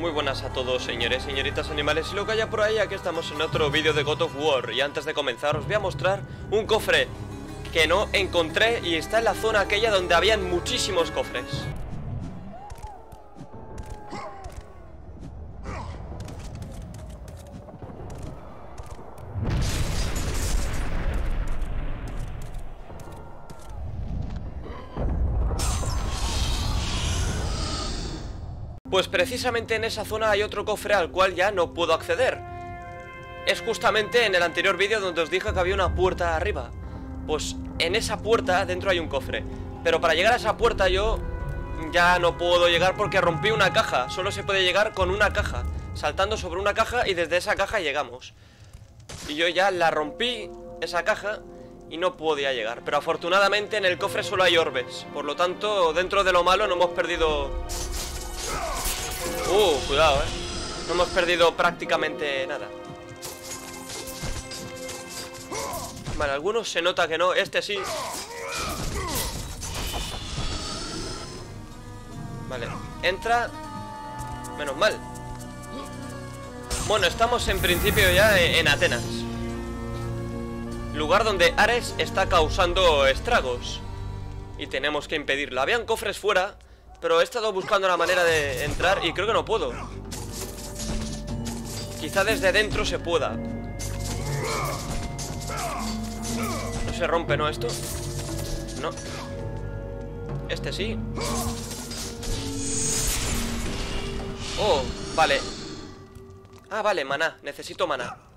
Muy buenas a todos señores, señoritas, animales. Y lo que haya por ahí, aquí estamos en otro vídeo de God of War. Y antes de comenzar os voy a mostrar un cofre que no encontré y está en la zona aquella donde habían muchísimos cofres Pues precisamente en esa zona hay otro cofre al cual ya no puedo acceder. Es justamente en el anterior vídeo donde os dije que había una puerta arriba. Pues en esa puerta dentro hay un cofre. Pero para llegar a esa puerta yo ya no puedo llegar porque rompí una caja. Solo se puede llegar con una caja Saltando sobre una caja y desde esa caja llegamos. Y yo ya la rompí, esa caja y no podía llegar. Pero afortunadamente en el cofre solo hay orbes. Por lo tanto, dentro de lo malo no hemos perdido Uh, cuidado, eh. No hemos perdido prácticamente nada. Vale, algunos se nota que no. Este sí. Vale, entra. Menos mal. Bueno, estamos en principio ya en Atenas. Lugar donde Ares está causando estragos. Y tenemos que impedirlo. Habían cofres fuera pero he estado buscando la manera de entrar y creo que no puedo. Quizá desde dentro se pueda. No se rompe, ¿no? Esto No. Este sí. Oh, vale. Ah, vale, maná, necesito maná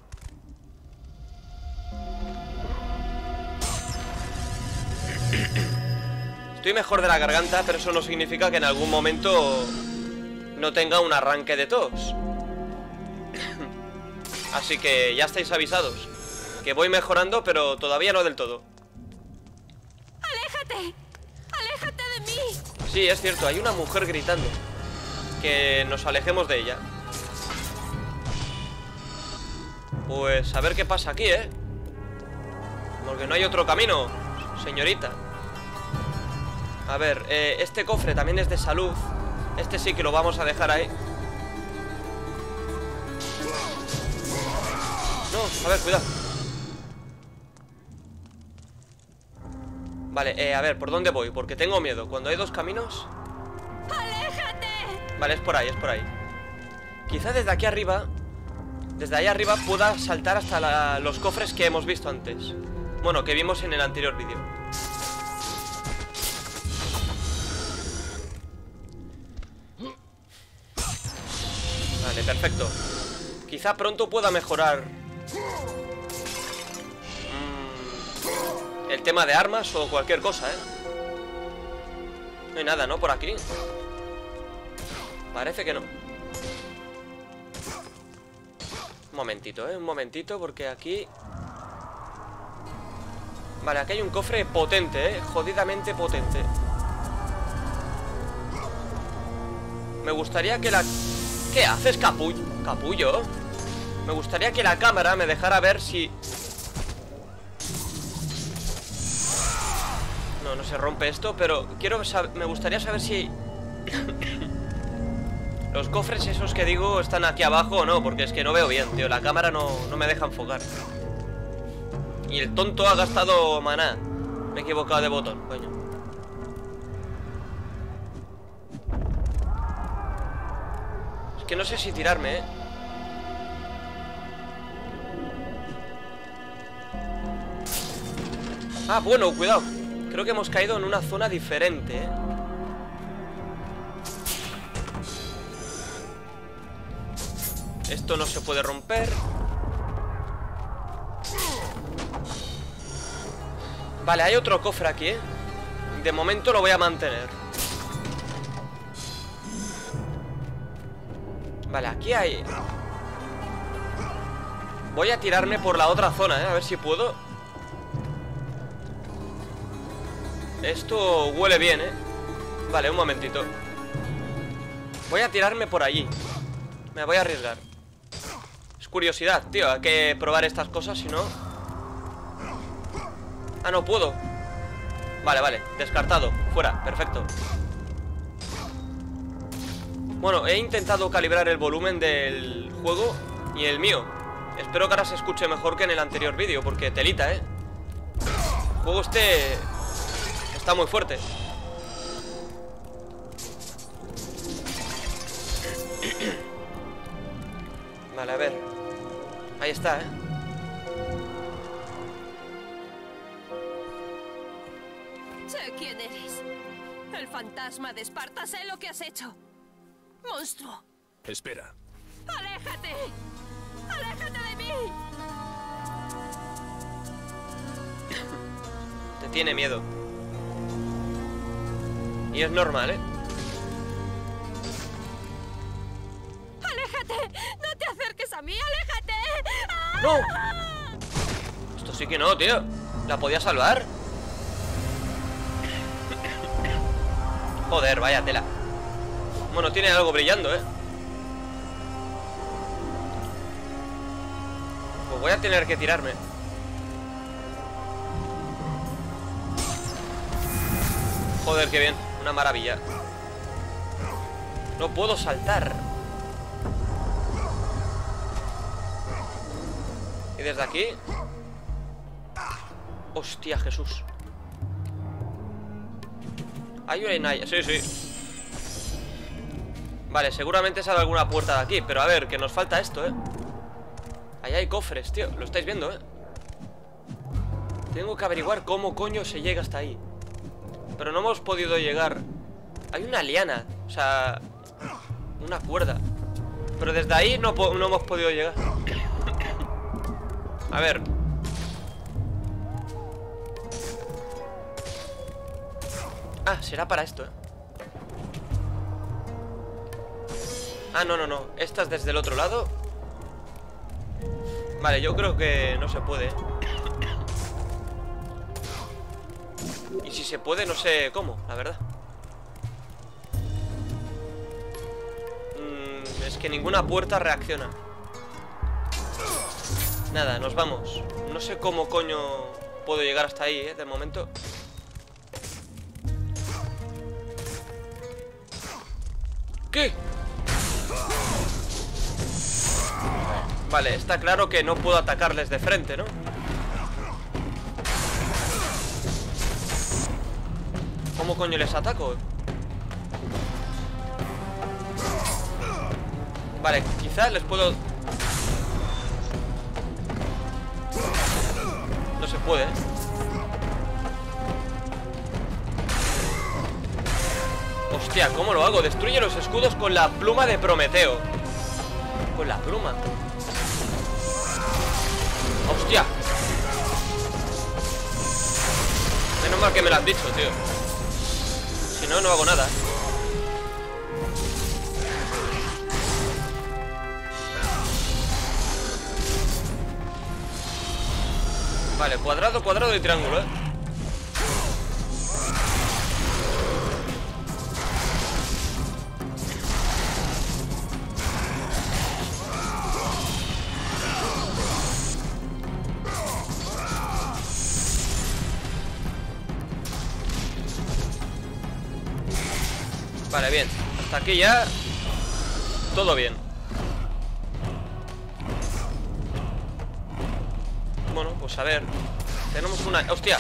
Estoy mejor de la garganta, pero eso no significa que en algún momento no tenga un arranque de tos. Así que ya estáis avisados. Que voy mejorando, pero todavía no del todo. ¡Aléjate! ¡Aléjate de mí! Sí, es cierto, hay una mujer gritando. Que nos alejemos de ella. Pues a ver qué pasa aquí, ¿eh? Porque no hay otro camino, señorita. A ver, eh, este cofre también es de salud. Este sí que lo vamos a dejar ahí. No, a ver, cuidado. Vale, eh, a ver, ¿por dónde voy? Porque tengo miedo. Cuando hay dos caminos. ¡Aléjate! Vale, es por ahí, es por ahí. Quizá desde aquí arriba Desde ahí arriba pueda saltar hasta los cofres que hemos visto antes. Bueno, que vimos en el anterior vídeo perfecto Quizá pronto pueda mejorar mm, El tema de armas o cualquier cosa, ¿eh? No hay nada, ¿no? Por aquí Parece que no Un momentito, ¿eh? Un momentito porque aquí Vale, aquí hay un cofre potente, ¿eh? Jodidamente potente Me gustaría que la ¿Qué haces, capullo? ¿Capullo? Me gustaría que la cámara me dejara ver si... No, no se rompe esto, pero quiero. Me gustaría saber si... Los cofres esos que digo están aquí abajo o no, porque es que no veo bien, tío. La cámara no, no me deja enfocar. Y el tonto ha gastado maná. Me he equivocado de botón, coño. Que no sé si tirarme, ¿eh? Ah, bueno, cuidado Creo que hemos caído en una zona diferente, ¿eh? Esto no se puede romper Vale, hay otro cofre aquí, ¿eh? De momento lo voy a mantener Vale, aquí hay... Voy a tirarme por la otra zona, ¿eh? A ver si puedo. Esto huele bien, ¿eh? Vale, un momentito. Voy a tirarme por allí. Me voy a arriesgar. Es curiosidad, tío. Hay que probar estas cosas, si no. Ah, no puedo. Vale, vale, descartado. Fuera, perfecto Bueno, he intentado calibrar el volumen del juego y el mío. Espero que ahora se escuche mejor que en el anterior vídeo, porque telita, ¿eh? El juego este está muy fuerte. Vale, a ver. Ahí está, ¿eh? Sé quién eres. El fantasma de Esparta, sé lo que has hecho. Monstruo. Espera. ¡Aléjate! ¡Aléjate de mí! Te tiene miedo. Y es normal, ¿eh? ¡Aléjate! ¡No te acerques a mí! ¡Aléjate! ¡Ah! ¡No! Esto sí que no, tío. ¿La podía salvar? Joder, vaya tela. Bueno, tiene algo brillando, ¿eh? Pues voy a tener que tirarme. Joder, qué bien. Una maravilla. No puedo saltar. Y desde aquí... Hostia, Jesús. Hay una sí, sí Vale, seguramente sale alguna puerta de aquí Pero a ver, que nos falta esto, ¿eh? Ahí hay cofres, tío, lo estáis viendo, ¿eh? Tengo que averiguar cómo coño se llega hasta ahí Pero no hemos podido llegar Hay una liana, o sea Una cuerda Pero desde ahí no, no hemos podido llegar A ver Ah, será para esto, ¿eh? Ah, no, no, no. Esta es desde el otro lado. Vale, yo creo que no se puede. Y si se puede, no sé cómo, la verdad. Mm, Es que ninguna puerta reacciona. Nada, nos vamos. No sé cómo coño puedo llegar hasta ahí, ¿eh? De momento. ¿Qué? Vale, está claro que no puedo atacarles de frente, ¿no? ¿Cómo coño les ataco? Vale, quizás les puedo... No se puede, ¿eh? Hostia, ¿cómo lo hago? Destruye los escudos con la pluma de Prometeo Con la pluma mal que me lo has dicho, tío. Si no, no hago nada. Vale, cuadrado, cuadrado y triángulo, eh Hasta aquí ya. Todo bien. Bueno, pues a ver. Tenemos una... ¡Hostia!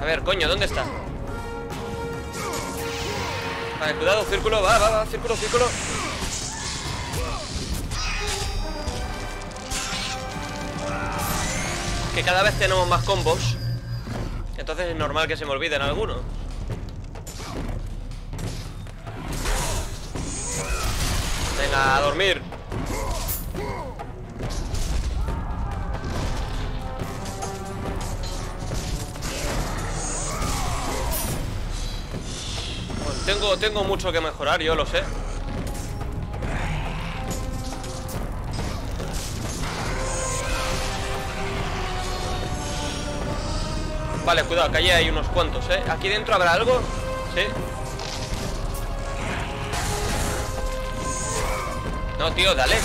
A ver, coño, ¿dónde está? Vale, cuidado, círculo, va, va, va, círculo, círculo. Que cada vez tenemos más combos. Entonces es normal que se me olviden algunos. Venga, a dormir Tengo, mucho que mejorar, yo lo sé. Vale, cuidado, que allí hay unos cuantos, ¿eh? ¿Aquí dentro habrá algo? Sí No, tío, dale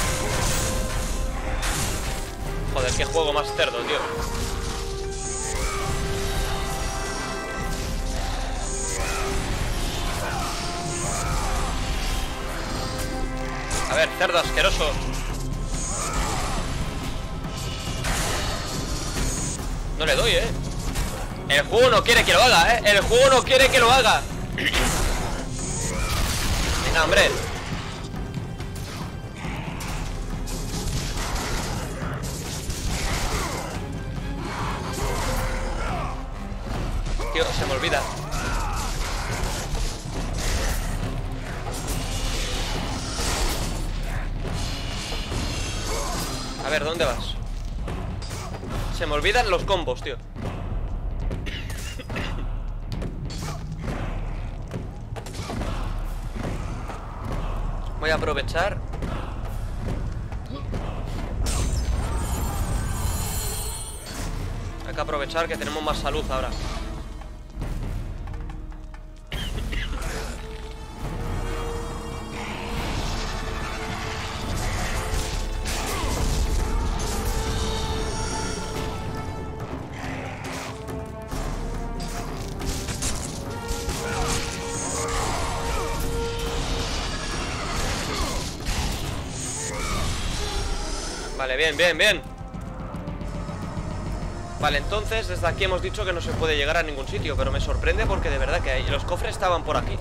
Joder, qué juego más cerdo, tío A ver, cerdo asqueroso No le doy, ¿eh? El juego no quiere que lo haga, ¿eh? El juego no quiere que lo haga Venga, hombre Tío, se me olvida ver, ¿dónde vas? Se me olvidan los combos, tío. Voy a aprovechar. Hay que aprovechar que tenemos más salud ahora Vale, bien, bien, bien. Vale, entonces desde aquí hemos dicho que no se puede llegar a ningún sitio Pero me sorprende porque de verdad que los cofres estaban por aquí.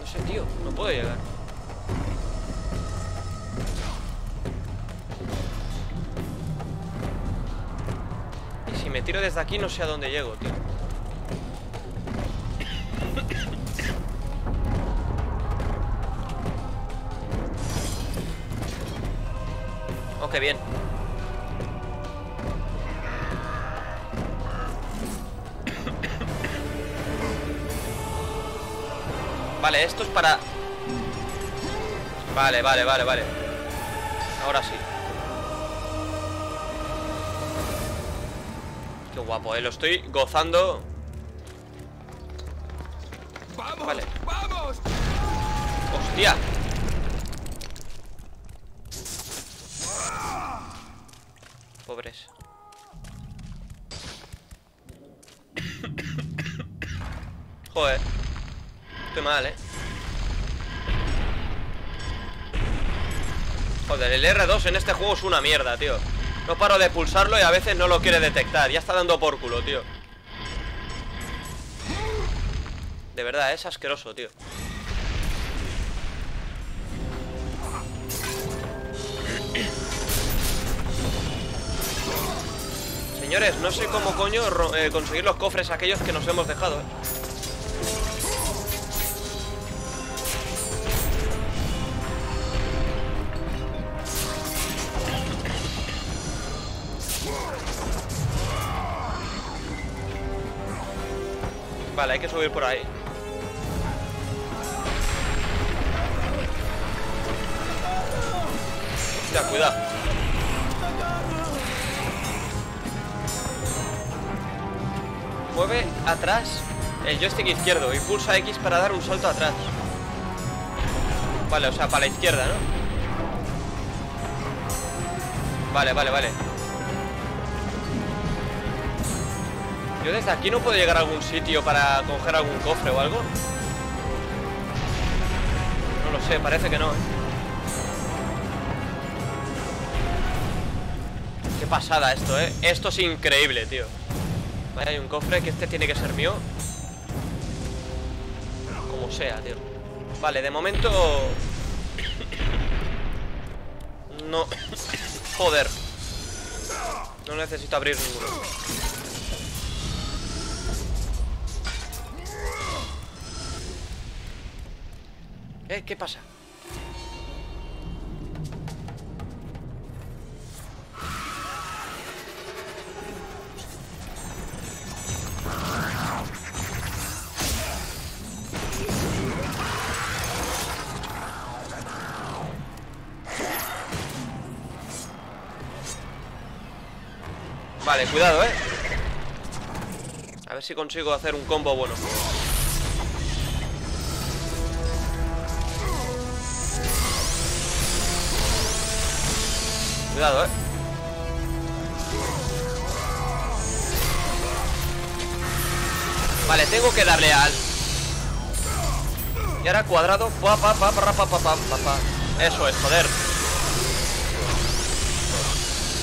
No sé, tío, no puedo llegar. Y si me tiro desde aquí no sé a dónde llego, tío Bien Vale, esto es para... Vale, vale, vale, vale Ahora sí Qué guapo, eh, lo estoy gozando. Vale. ¡Vamos! ¡Hostia! Joder. Estoy mal, eh Joder, el R2 en este juego es una mierda, tío. No paro de pulsarlo y a veces no lo quiere detectar. Ya está dando por culo, tío. De verdad, es asqueroso, tío. Señores, no sé cómo coño eh, conseguir los cofres aquellos que nos hemos dejado, eh. Vale, hay que subir por ahí. Hostia, cuidado. Mueve atrás el joystick izquierdo y pulsa X para dar un salto atrás. Vale, o sea, para la izquierda, ¿no? Vale, vale, vale Yo desde aquí no puedo llegar a algún sitio para coger algún cofre o algo. No lo sé, parece que no, ¿eh? Qué pasada esto, ¿eh? Esto es increíble, tío. Vale, hay un cofre que este tiene que ser mío. Como sea, tío. Vale, de momento No. Joder. No necesito abrir ninguno ¿Eh? ¿Qué pasa? Vale, cuidado, ¿eh? A ver si consigo hacer un combo bueno Cuidado, eh. Vale, tengo que darle al Y ahora cuadrado pa, pa, pa, pa, pa, pa, pa, pa. Eso es, joder.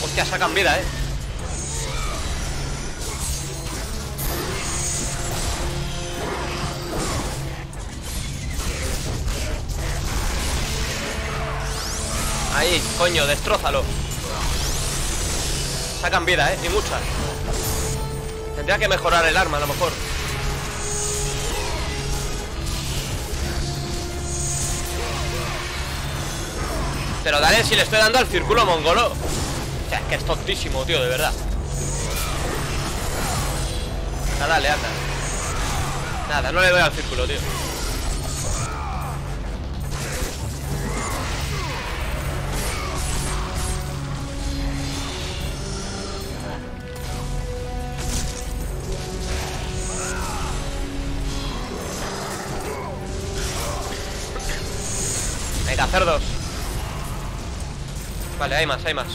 Hostia, sacan vida, eh. Ahí, coño, destrózalo Sacan vida, eh, y mucha Tendría que mejorar el arma a lo mejor. Pero dale si le estoy dando al círculo mongolo. O sea, es que es tontísimo, tío, de verdad. Nada, dale, anda. Nada, no le doy al círculo, tío Venga, cerdos Vale, hay más, hay más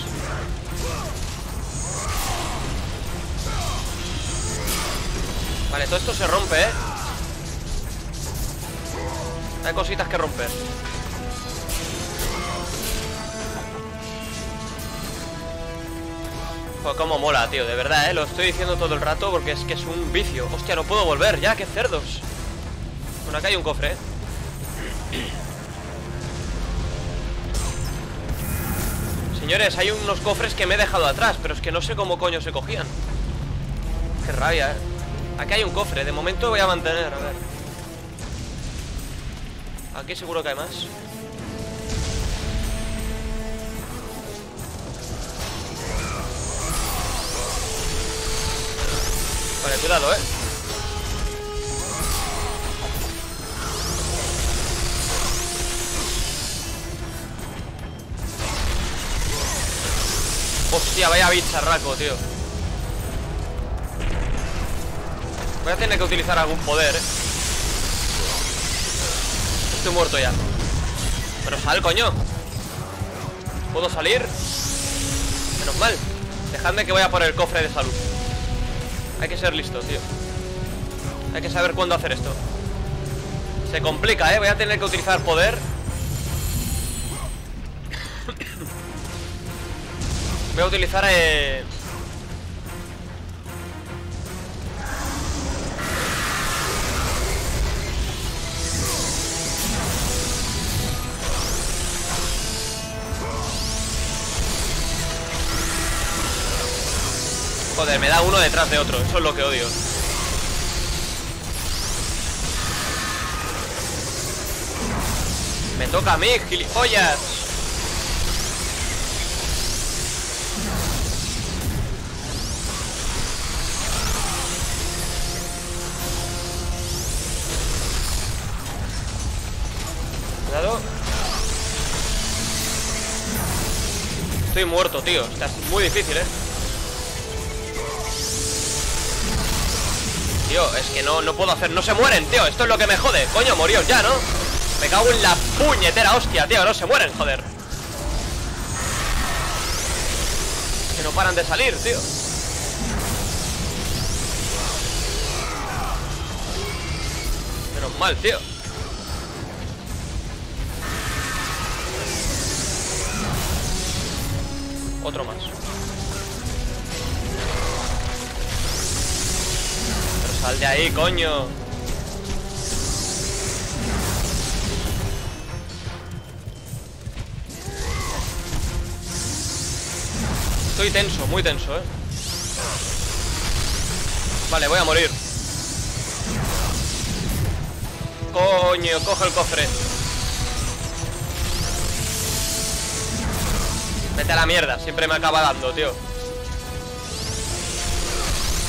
Vale, todo esto se rompe, ¿eh? Hay cositas que romper Joder, cómo mola, tío, de verdad, ¿eh? Lo estoy diciendo todo el rato porque es que es un vicio Hostia, no puedo volver ya, qué cerdos Bueno, acá hay un cofre, ¿eh? Señores, hay unos cofres que me he dejado atrás Pero es que no sé cómo coño se cogían. Qué rabia, eh. Aquí hay un cofre, de momento voy a mantener, a ver. Aquí seguro que hay más. Vale, cuidado, eh Hostia, vaya bicharraco, tío. Voy a tener que utilizar algún poder, eh. Estoy muerto ya. Pero sal, coño. ¿Puedo salir? Menos mal. Dejadme que vaya por el cofre de salud. Hay que ser listo, tío. Hay que saber cuándo hacer esto. Se complica, eh. Voy a tener que utilizar poder Voy a utilizar eh... Joder, me da uno detrás de otro Eso es lo que odio. Me toca a mí, gilipollas Muerto, tío. Está muy difícil, eh. Tío, es que no, no puedo hacer No se mueren, tío, esto es lo que me jode. Coño, moríos ya, ¿no? Me cago en la puñetera hostia, tío. No se mueren, joder. Que no paran de salir, tío. Menos mal, tío Otro más. Pero sal de ahí, coño. Estoy tenso, muy tenso, eh. Vale, voy a morir. Coño, coge el cofre Vete a la mierda, siempre me acaba dando, tío.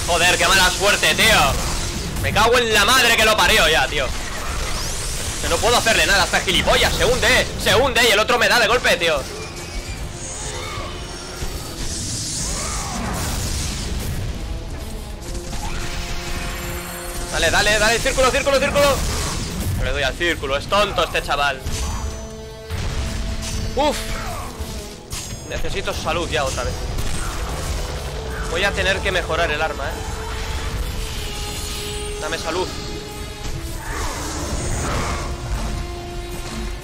Joder, qué mala suerte, tío. Me cago en la madre que lo parió ya, tío. Que no puedo hacerle nada Hasta gilipollas, se hunde, se hunde Y el otro me da de golpe, tío. Dale, dale, dale, círculo, círculo, círculo. Le doy al círculo, es tonto este chaval. Uf. Necesito salud ya otra vez. Voy a tener que mejorar el arma, eh Dame salud.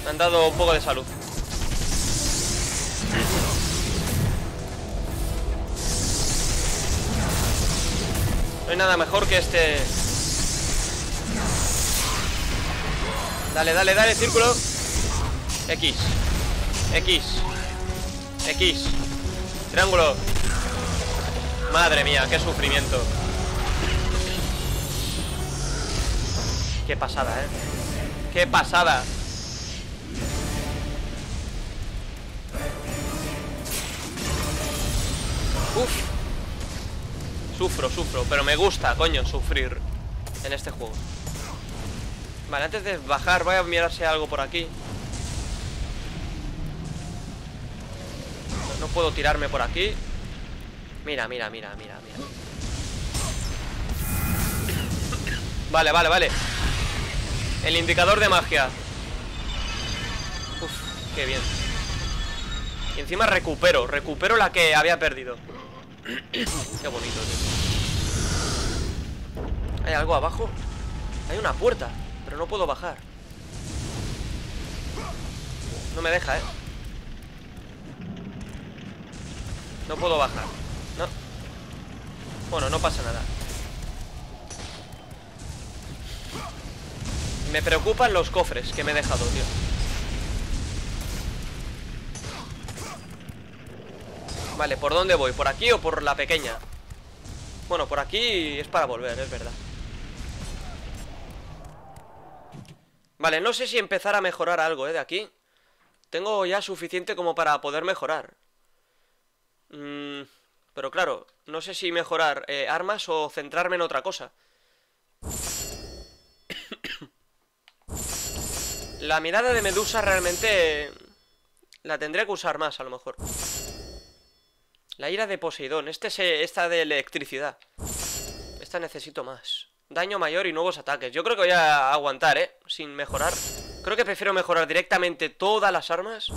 Me han dado un poco de salud. No hay nada mejor que este. Dale, dale, dale, círculo. X. X X. Triángulo. Madre mía, qué sufrimiento. Qué pasada, eh Qué pasada. Uf. Sufro, sufro, pero me gusta, coño, sufrir En este juego. Vale, antes de bajar voy a mirar si hay algo por aquí No puedo tirarme por aquí. Mira, mira, mira, mira, mira. Vale, vale, vale. El indicador de magia. Uf, qué bien. Y encima recupero Recupero la que había perdido. Qué bonito, tío. ¿Hay algo abajo? Hay una puerta Pero no puedo bajar. No me deja, ¿eh? No puedo bajar. No. Bueno, no pasa nada. Me preocupan los cofres que me he dejado, tío. Vale, ¿por dónde voy? ¿Por aquí o por la pequeña? Bueno, por aquí es para volver, es verdad. Vale, no sé si empezar a mejorar algo, ¿eh? De aquí. Tengo ya suficiente como para poder mejorar mm, Pero claro, no sé si mejorar eh, armas o centrarme en otra cosa. La mirada de Medusa realmente... La tendría que usar más, a lo mejor. La ira de Poseidón Este es esta de electricidad. Esta necesito más. Daño mayor y nuevos ataques. Yo creo que voy a aguantar, ¿eh? Sin mejorar. Creo que prefiero mejorar directamente todas las armas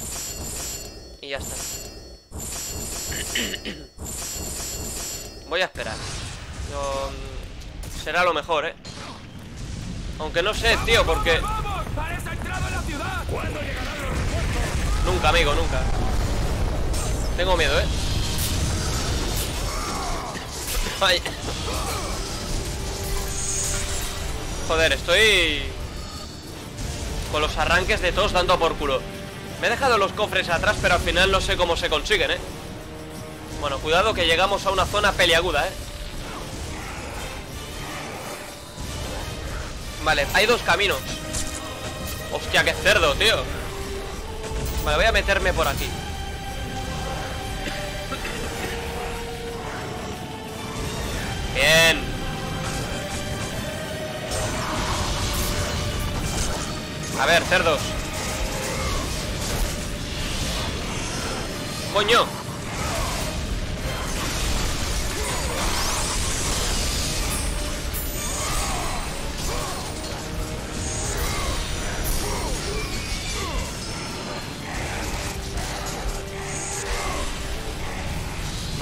Y ya está Voy a esperar mm, Será lo mejor, ¿eh? Aunque no sé, tío, porque... Nunca, amigo, nunca Tengo miedo, ¿eh? Joder, estoy... Con los arranques de todos dando por culo Me he dejado los cofres atrás Pero al final no sé cómo se consiguen, ¿eh? Bueno, cuidado que llegamos a una zona peliaguda, ¿eh? Vale, hay dos caminos. Hostia, qué cerdo, tío. Vale, voy a meterme por aquí. Bien. A ver, cerdos. Coño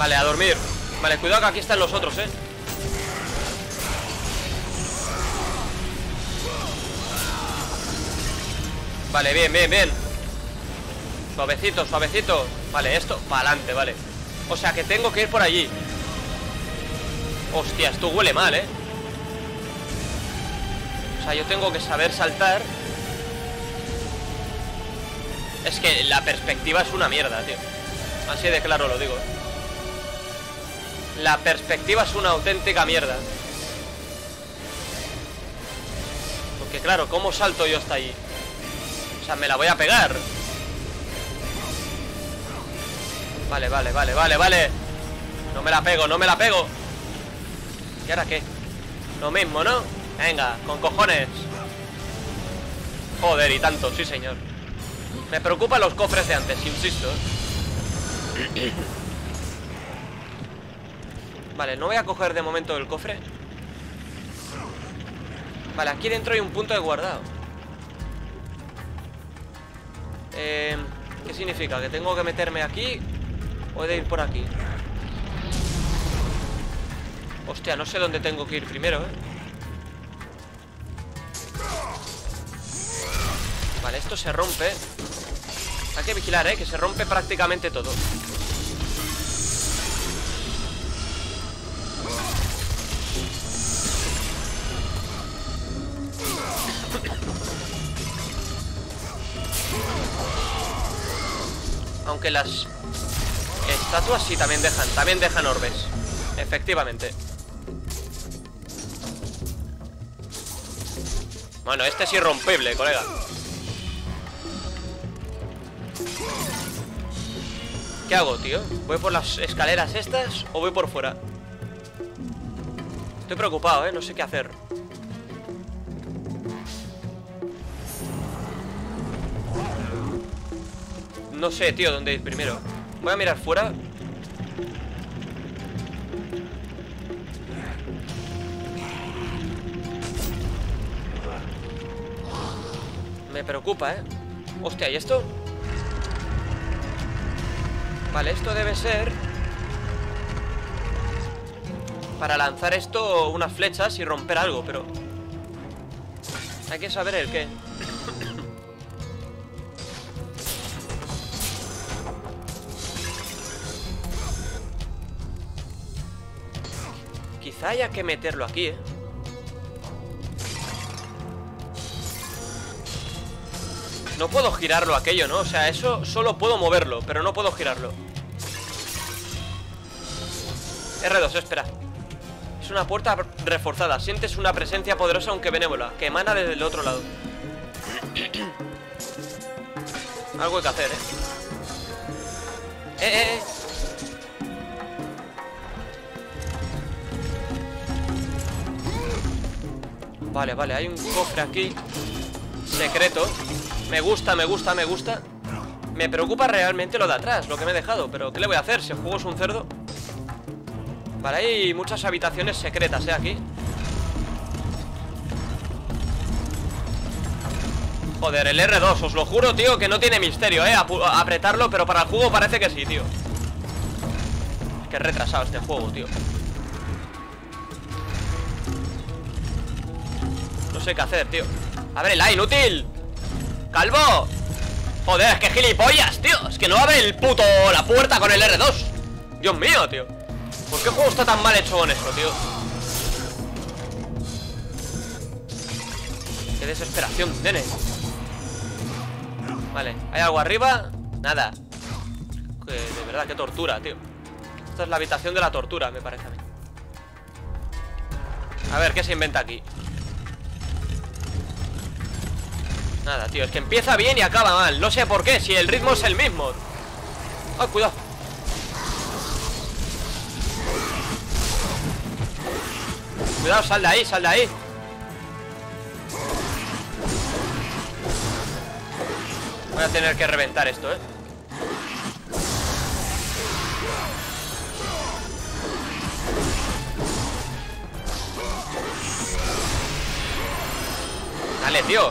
Vale, a dormir. Vale, cuidado que aquí están los otros, eh. Vale, bien, bien, bien. Suavecito, suavecito. Vale, esto, para adelante, vale. O sea que tengo que ir por allí. Hostia, esto huele mal, ¿eh? O sea, yo tengo que saber saltar. Es que la perspectiva es una mierda, tío. Así de claro lo digo ¿eh? La perspectiva es una auténtica mierda. Porque claro, ¿cómo salto yo hasta allí? O sea, me la voy a pegar. Vale, vale, vale, vale, vale. No me la pego, no me la pego. ¿Y ahora qué? Lo mismo, ¿no? Venga, con cojones. Joder, y tanto, sí señor. Me preocupan los cofres de antes, insisto Vale, no voy a coger de momento el cofre Vale, aquí dentro hay un punto de guardado eh, ¿Qué significa? ¿Que tengo que meterme aquí? ¿O he de ir por aquí? Hostia, no sé dónde tengo que ir primero, ¿eh? Vale, esto se rompe Hay que vigilar, ¿eh? Que se rompe prácticamente todo Aunque las estatuas sí también dejan También dejan orbes Efectivamente Bueno, este es irrompible, colega ¿Qué hago, tío? ¿Voy por las escaleras estas o voy por fuera? Estoy preocupado, ¿eh? No sé qué hacer No sé, tío, dónde ir primero Voy a mirar fuera Me preocupa, ¿eh? Hostia, ¿y esto? Vale, esto debe ser Para lanzar esto unas flechas y romper algo, pero Hay que saber el qué Quizá haya que meterlo aquí, ¿eh? No puedo girarlo aquello, ¿no? O sea, eso solo puedo moverlo, pero no puedo girarlo R2, espera Es una puerta reforzada Sientes una presencia poderosa aunque benévola Que emana desde el otro lado Algo hay que hacer, ¿eh? ¡Eh, eh, eh! Vale, vale, hay un cofre aquí Secreto me gusta, me gusta, me gusta Me preocupa realmente lo de atrás Lo que me he dejado, pero ¿qué le voy a hacer? Si el juego es un cerdo Vale, hay muchas habitaciones secretas, ¿eh? Aquí Joder, el R2, os lo juro, tío Que no tiene misterio, ¿eh? apretarlo, pero para el juego parece que sí, tío Es que retrasado este juego, tío sé qué hacer, tío ¡Ábrela, inútil! ¡Calvo! Joder, es que gilipollas, tío Es que no abre el puto la puerta con el R2 Dios mío, tío ¿Por qué el juego está tan mal hecho con eso, tío? Qué desesperación, nene Vale, ¿hay algo arriba? Nada De verdad, qué tortura, tío Esta es la habitación de la tortura, me parece a mí A ver, ¿qué se inventa aquí? Nada, tío, es que empieza bien y acaba mal. No sé por qué, si el ritmo es el mismo. ¡Ay, cuidado! Cuidado, sal de ahí, sal de ahí. Voy a tener que reventar esto, eh. Dale, tío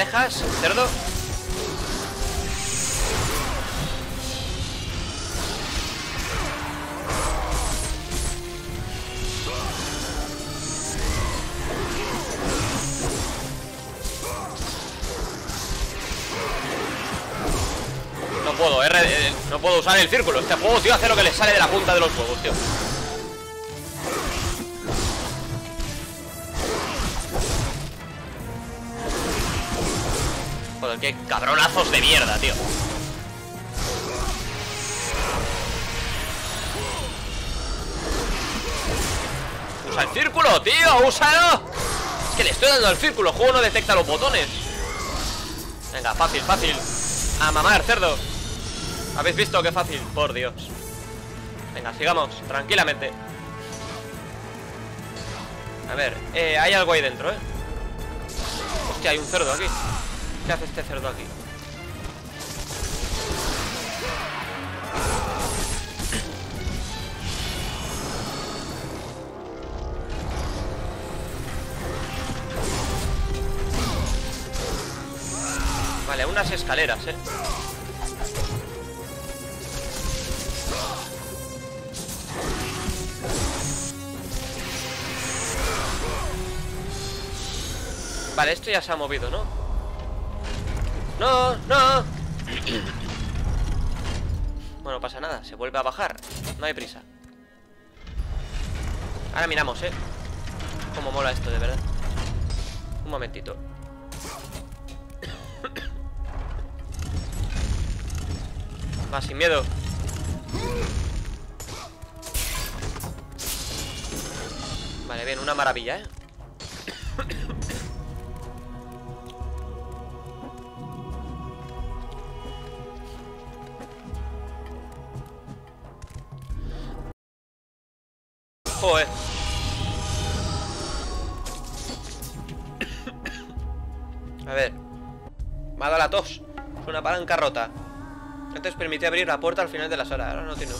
dejas, cerdo? No puedo, R, eh, no puedo usar el círculo Este juego, tío, hace lo que le sale de la punta de los huevos, tío Joder, qué cabronazos de mierda, tío. Usa el círculo, tío, úsalo. Es que le estoy dando al círculo El juego no detecta los botones. Venga, fácil, fácil. A mamar, cerdo. ¿Habéis visto qué fácil? Por Dios. Venga, sigamos, tranquilamente. A ver, eh, hay algo ahí dentro, ¿eh? Hostia, hay un cerdo aquí. ¿Qué hace este cerdo aquí? Vale, unas escaleras, eh. Vale, esto ya se ha movido, ¿no? ¡No! ¡No! Bueno, no pasa nada, se vuelve a bajar No hay prisa Ahora miramos, ¿eh? Cómo mola esto, de verdad Un momentito Va, sin miedo Vale, bien, una maravilla, ¿eh? Permitía abrir la puerta al final de la sala. Ahora no tiene.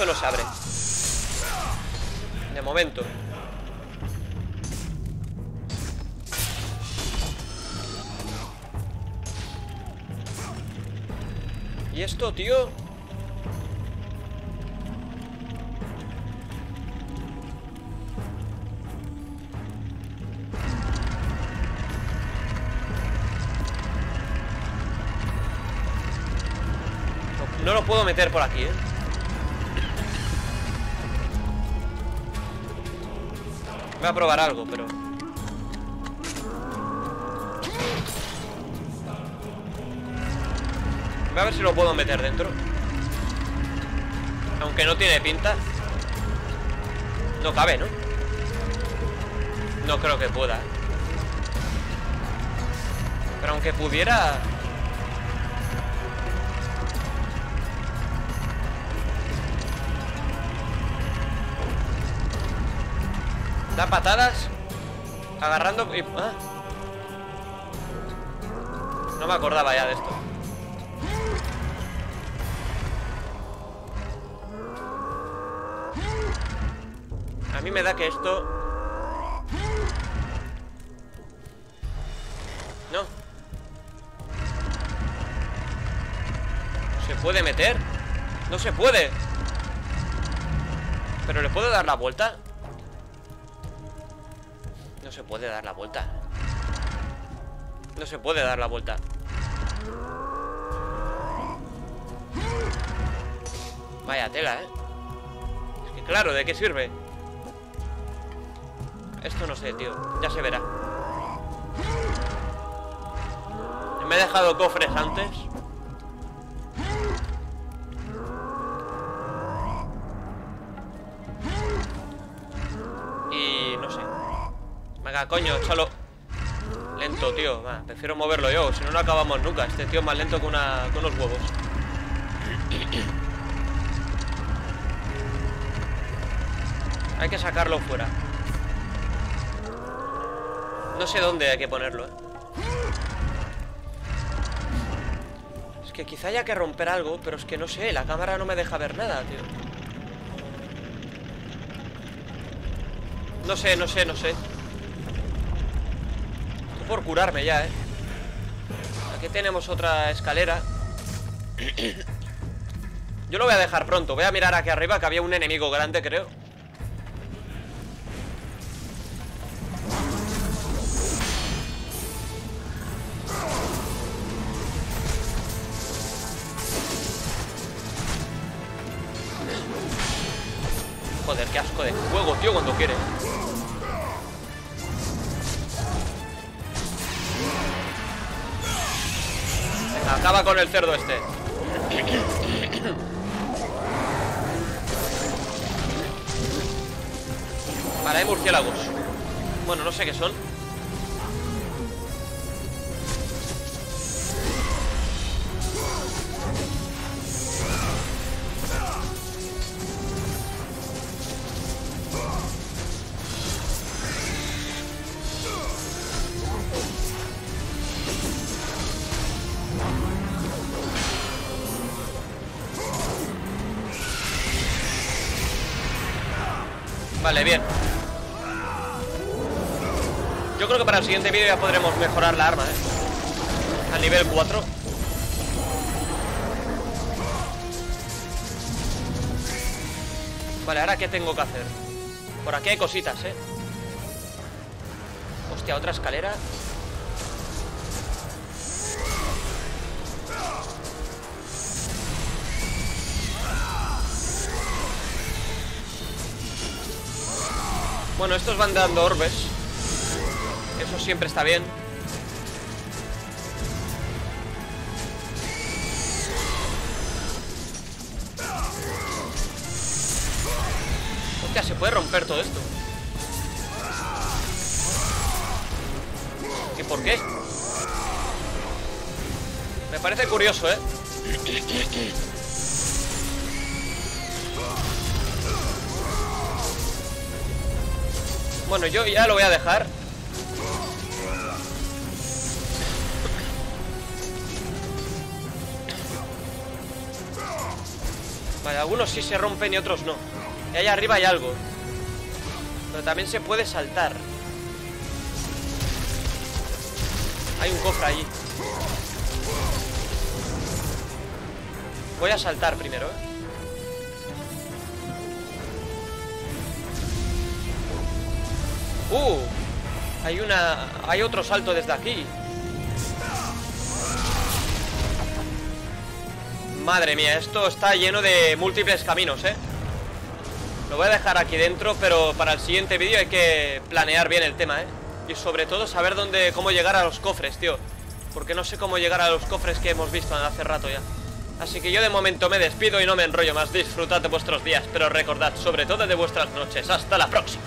Esto no se. De momento. ¿Y esto, tío? No lo puedo meter por aquí, ¿eh? Voy a probar algo, pero... Voy a ver si lo puedo meter dentro Aunque no tiene pinta No cabe, ¿no? No creo que pueda. Pero aunque pudiera... Da patadas Agarrando y... ah. No me acordaba ya de esto A mí me da que esto... No ¿Se puede meter? No se puede ¿Pero le puedo dar la vuelta? Se puede dar la vuelta. No se puede dar la vuelta. Vaya tela, ¿eh? Es que claro, ¿de qué sirve? Esto no sé, tío. Ya se verá. Me he dejado cofres antes Coño, échalo. Lento, tío Prefiero moverlo yo, si no, no acabamos nunca. Este tío es más lento que unos huevos. Hay que sacarlo fuera. No sé dónde hay que ponerlo, eh. Es que quizá haya que romper algo Pero es que no sé, la cámara no me deja ver nada, tío. No sé, no sé, no sé por curarme ya, ¿eh? Aquí tenemos otra escalera. Yo lo voy a dejar pronto. Voy a mirar aquí arriba que había un enemigo grande, creo Vale, bien Yo creo que para el siguiente vídeo ya podremos mejorar la arma, ¿eh? A nivel 4 Vale, ahora ¿qué tengo que hacer? Por aquí hay cositas, ¿eh? Hostia, otra escalera Bueno, estos van dando orbes Eso siempre está bien Hostia, se puede romper todo esto ¿Y por qué? Me parece curioso, ¿eh? Bueno, yo ya lo voy a dejar. Vale, algunos sí se rompen y otros no. Y allá arriba hay algo. Pero también se puede saltar. Hay un cofre allí Voy a saltar primero, ¿eh? ¡Uh! Hay una... Hay otro salto desde aquí Madre mía, esto está lleno de múltiples caminos, ¿eh? Lo voy a dejar aquí dentro, pero para el siguiente vídeo hay que planear bien el tema, ¿eh? Y sobre todo saber dónde, cómo llegar a los cofres, tío Porque no sé cómo llegar a los cofres que hemos visto hace rato ya Así que yo de momento me despido y no me enrollo más Disfrutad de vuestros días, pero recordad sobre todo de vuestras noches Hasta la próxima